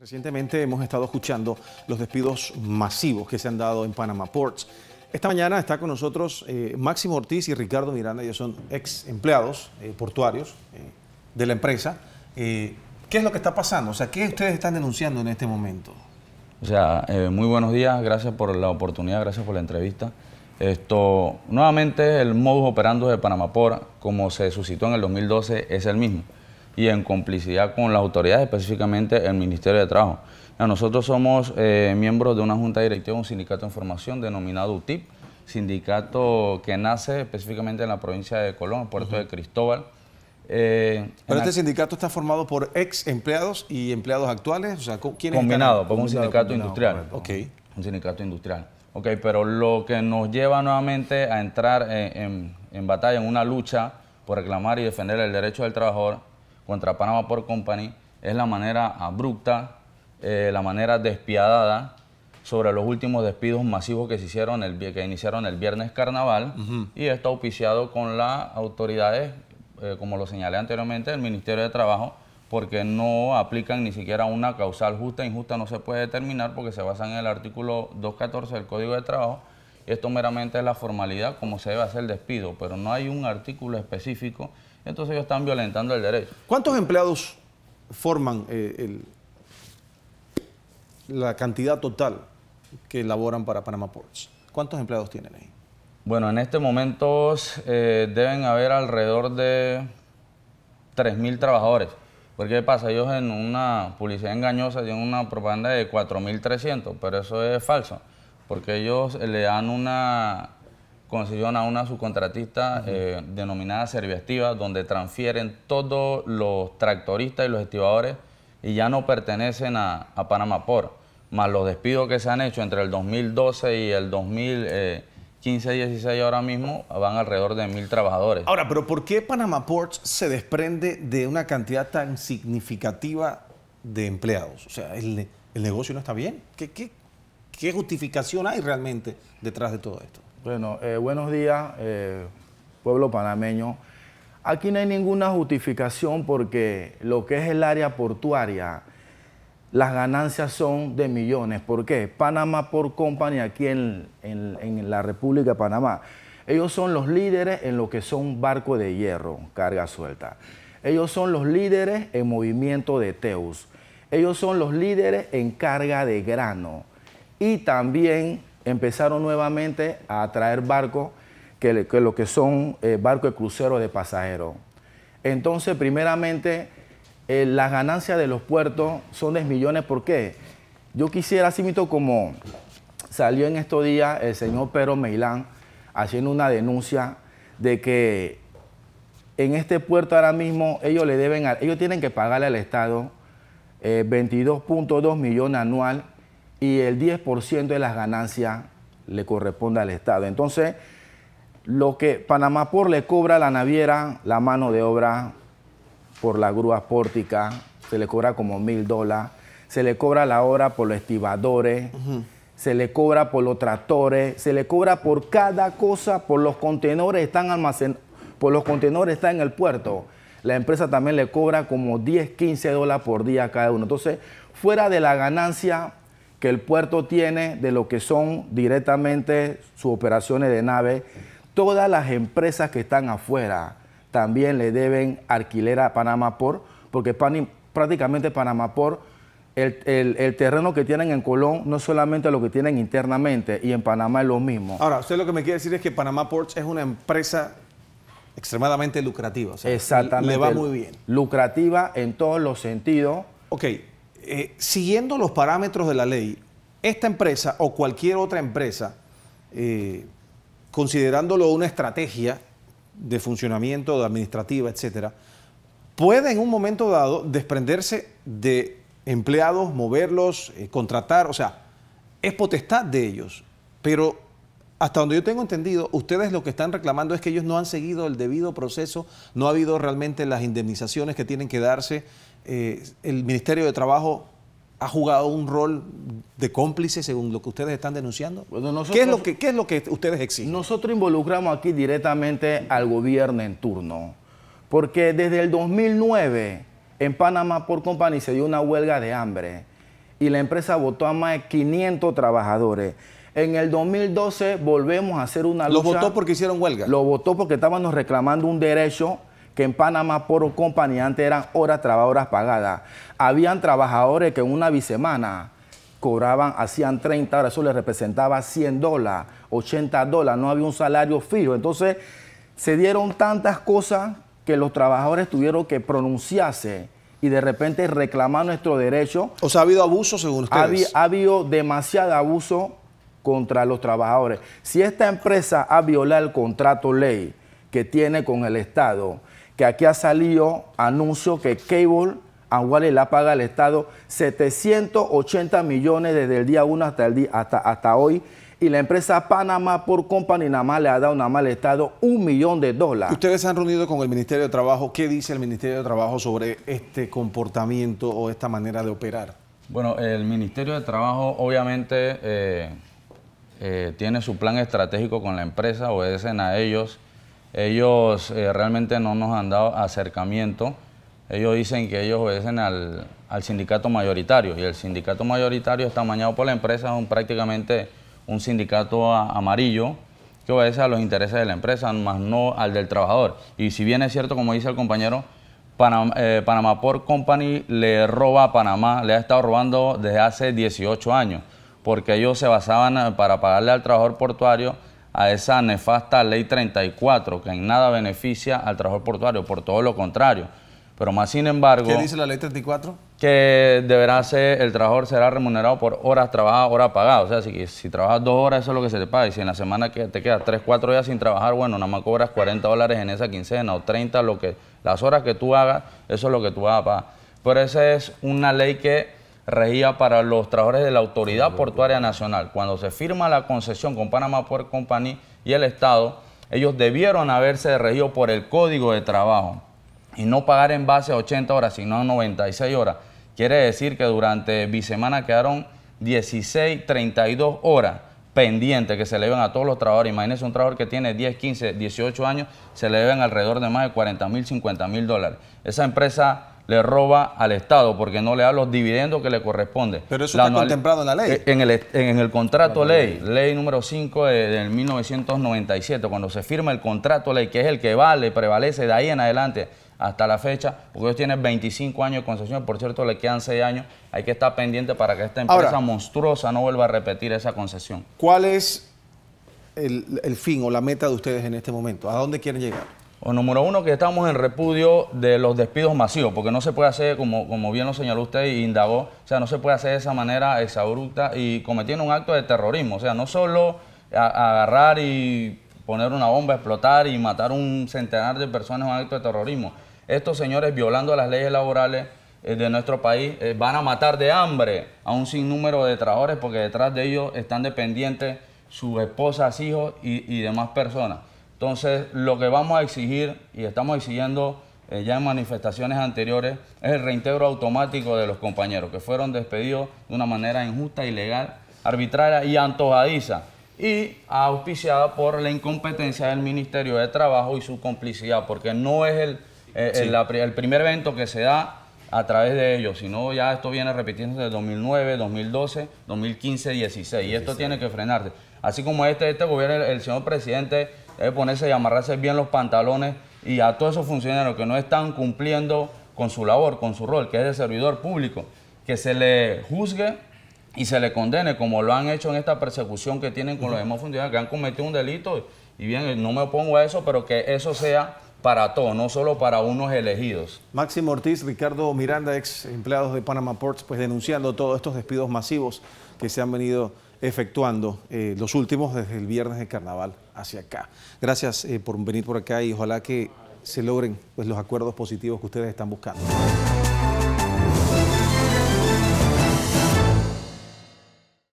Recientemente hemos estado escuchando los despidos masivos que se han dado en Panama Ports. Esta mañana está con nosotros eh, Máximo Ortiz y Ricardo Miranda, ellos son ex empleados eh, portuarios eh, de la empresa. ¿Qué es lo que está pasando? O sea, ¿qué ustedes están denunciando en este momento? O sea, muy buenos días, gracias por la oportunidad, gracias por la entrevista. Esto, nuevamente el modus operandi de Panama Port, como se suscitó en el 2012, es el mismo y en complicidad con las autoridades, específicamente el Ministerio de Trabajo. Nosotros somos eh, miembros de una junta directiva de un sindicato de información denominado UTIP, sindicato que nace específicamente en la provincia de Colón, puerto de Cristóbal. Eh, Pero este sindicato está formado por ex empleados y empleados actuales, o sea, ¿quiénes Combinado, por un sindicato industrial. Ok. Un sindicato industrial. Ok, pero lo que nos lleva nuevamente a entrar en, en batalla, en una lucha por reclamar y defender el derecho del trabajador, contra Panama Port Company es la manera abrupta, eh, la manera despiadada sobre los últimos despidos masivos que se hicieron el, que iniciaron el viernes carnaval y está auspiciado con las autoridades, eh, como lo señalé anteriormente, el Ministerio de Trabajo, porque no aplican ni siquiera una causal justa e injusta, no se puede determinar porque se basan en el artículo 214 del Código de Trabajo. Esto meramente es la formalidad como se debe hacer el despido, pero no hay un artículo específico entonces ellos están violentando el derecho. ¿Cuántos empleados forman eh, la cantidad total que laboran para Panama Ports? ¿Cuántos empleados tienen ahí? Bueno, en este momento eh, deben haber alrededor de 3.000 trabajadores. Porque ¿qué pasa? Ellos en una publicidad engañosa tienen una propaganda de 4.300, pero eso es falso. Porque ellos le dan una concesión a una subcontratista eh, denominada Serviestiva, donde transfieren todos los tractoristas y los estibadores y ya no pertenecen a, Panamá Por, más los despidos que se han hecho entre el 2012 y el 2015-16 ahora mismo van alrededor de mil trabajadores. Ahora, pero ¿por qué Panama Ports se desprende de una cantidad tan significativa de empleados? O sea, ¿el, negocio no está bien? ¿Qué, qué justificación hay realmente detrás de todo esto? Bueno, eh, buenos días, eh, pueblo panameño. Aquí no hay ninguna justificación porque lo que es el área portuaria, las ganancias son de millones. ¿Por qué? Panama Port Company aquí en, la República de Panamá, ellos son los líderes en lo que son barcos de hierro, carga suelta. Ellos son los líderes en movimiento de Teus. Ellos son los líderes en carga de grano. Y también empezaron nuevamente a traer barcos que, lo que son eh, barcos de crucero de pasajeros. Entonces, primeramente, eh, las ganancias de los puertos son de millones. ¿Por qué? Yo quisiera, así como salió en estos días el señor Pedro Meilán haciendo una denuncia de que en este puerto ahora mismo ellos le deben, ellos tienen que pagarle al Estado 22.2 eh, millones anual y el 10% de las ganancias le corresponde al Estado. Entonces, lo que Panamá por le cobra a la naviera, la mano de obra por la grúa pórtica, se le cobra como mil dólares, se le cobra la hora por los estibadores, se le cobra por los tractores, se le cobra por cada cosa, por los contenedores están almacenados, por los contenedores están en el puerto. La empresa también le cobra como 10, 15 dólares por día a cada uno. Entonces, fuera de la ganancia que el puerto tiene de lo que son directamente sus operaciones de nave, todas las empresas que están afuera también le deben alquiler a Panamá Port, porque prácticamente Panamá Port, el, terreno que tienen en Colón no es solamente lo que tienen internamente, y en Panamá es lo mismo. Ahora, usted lo que me quiere decir es que Panamá Ports es una empresa extremadamente lucrativa. Exactamente. Le va muy bien. Lucrativa en todos los sentidos. Ok, eh, siguiendo los parámetros de la ley, esta empresa o cualquier otra empresa, eh, considerándolo una estrategia de funcionamiento administrativa, etcétera, puede en un momento dado desprenderse de empleados, moverlos, eh, contratar, o sea, es potestad de ellos, pero hasta donde yo tengo entendido, ustedes lo que están reclamando es que ellos no han seguido el debido proceso, no ha habido realmente las indemnizaciones que tienen que darse eh, el Ministerio de Trabajo ha jugado un rol de cómplice según lo que ustedes están denunciando? ¿Qué, es lo que, ¿Qué es lo que ustedes exigen? Nosotros involucramos aquí directamente al gobierno en turno, porque desde el 2009 en Panamá por Company se dio una huelga de hambre y la empresa votó a más de 500 trabajadores. En el 2012 volvemos a hacer una lucha. ¿Lo votó porque hicieron huelga? Lo votó porque estábamos reclamando un derecho que en Panamá por Company antes eran horas trabajadoras pagadas. Habían trabajadores que en una bisemana cobraban, hacían 30 horas, eso les representaba 100 dólares, 80 dólares, no había un salario fijo. Entonces se dieron tantas cosas que los trabajadores tuvieron que pronunciarse y de repente reclamar nuestro derecho. O sea, ha habido abuso según ustedes. Ha, habido demasiado abuso contra los trabajadores. Si esta empresa ha violado el contrato ley que tiene con el Estado, que aquí ha salido anuncio que Cable Anguales la paga al Estado 780 millones desde el día 1 hasta, el día, hasta, hasta hoy y la empresa Panamá por Company nada más le ha dado nada más al Estado un millón de dólares. Ustedes se han reunido con el Ministerio de Trabajo. ¿Qué dice el Ministerio de Trabajo sobre este comportamiento o esta manera de operar? Bueno, el Ministerio de Trabajo obviamente eh, eh, tiene su plan estratégico con la empresa, obedecen a ellos. Ellos eh, realmente no nos han dado acercamiento. Ellos dicen que ellos obedecen al, sindicato mayoritario y el sindicato mayoritario está mañado por la empresa, es prácticamente un sindicato amarillo que obedece a los intereses de la empresa, más no al del trabajador. Y si bien es cierto, como dice el compañero, Panamá, eh, Panamá Port Company le roba a Panamá, le ha estado robando desde hace 18 años, porque ellos se basaban eh, para pagarle al trabajador portuario a esa nefasta ley 34, que en nada beneficia al trabajador portuario, por todo lo contrario. Pero más sin embargo... ¿Qué dice la ley 34? que deberá ser, el trabajador será remunerado por horas trabajadas, horas pagadas. O sea, si, si trabajas dos horas, eso es lo que se te paga. Y si en la semana que te quedas tres, cuatro días sin trabajar, bueno, nada más cobras 40 dólares en esa quincena o 30, lo que, las horas que tú hagas, eso es lo que tú vas a pagar. Pero esa es una ley que regía para los trabajadores de la Autoridad Portuaria Nacional. Cuando se firma la concesión con Panama Port Company y el Estado, ellos debieron haberse regido por el Código de Trabajo y no pagar en base a 80 horas, sino a 96 horas. Quiere decir que durante bisemana quedaron 16, 32 horas pendientes que se le deben a todos los trabajadores. Imagínense un trabajador que tiene 10, 15, 18 años, se le deben alrededor de más de 40 mil, 50 mil dólares. Esa empresa le roba al Estado porque no le da los dividendos que le corresponde. Pero eso está contemplado en la ley. En el, en el contrato ley, ley número 5 de, del 1997, cuando se firma el contrato ley, que es el que vale, prevalece de ahí en adelante hasta la fecha, porque ellos tienen 25 años de concesión, por cierto le quedan 6 años, hay que estar pendiente para que esta empresa monstruosa no vuelva a repetir esa concesión. ¿Cuál es el, fin o la meta de ustedes en este momento? ¿A dónde quieren llegar? O número uno, que estamos en repudio de los despidos masivos, porque no se puede hacer, como, como bien lo señaló usted y indagó, o sea, no se puede hacer de esa manera exabrupta y cometiendo un acto de terrorismo, o sea, no solo agarrar y poner una bomba, explotar y matar un centenar de personas es un acto de terrorismo, estos señores violando las leyes laborales eh, de nuestro país eh, van a matar de hambre a un sinnúmero de trabajadores porque detrás de ellos están dependientes sus esposas, hijos y, demás personas. Entonces, lo que vamos a exigir y estamos exigiendo eh, ya en manifestaciones anteriores es el reintegro automático de los compañeros que fueron despedidos de una manera injusta, ilegal, arbitraria y antojadiza y auspiciada por la incompetencia del Ministerio de Trabajo y su complicidad, porque no es el eh, el, primer evento que se da a través de ellos, sino ya esto viene repitiéndose desde 2009, 2012, 2015, 16, y esto tiene que frenarse. Así como este, este gobierno, el, señor presidente debe ponerse y amarrarse bien los pantalones y a todos esos funcionarios que no están cumpliendo con su labor, con su rol, que es de servidor público, que se le juzgue y se le condene, como lo han hecho en esta persecución que tienen con los demás funcionarios que han cometido un delito. Y bien, no me opongo a eso, pero que eso sea para todos, no solo para unos elegidos. Máximo Ortiz, Ricardo Miranda, ex empleados de Panama Ports, pues denunciando todos estos despidos masivos que se han venido efectuando, eh, los últimos desde el viernes de carnaval hacia acá. Gracias eh, por venir por acá y ojalá que se logren pues, los acuerdos positivos que ustedes están buscando.